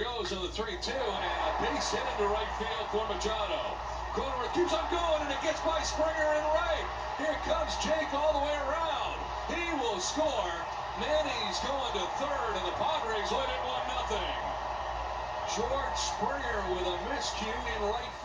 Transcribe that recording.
goes on the 3-2, and a base hit into right field for Machado. Corner keeps on going, and it gets by Springer in right. Here comes Jake all the way around. He will score. Manny's going to third, and the Padres win it 1-0. George Springer with a miscue in right.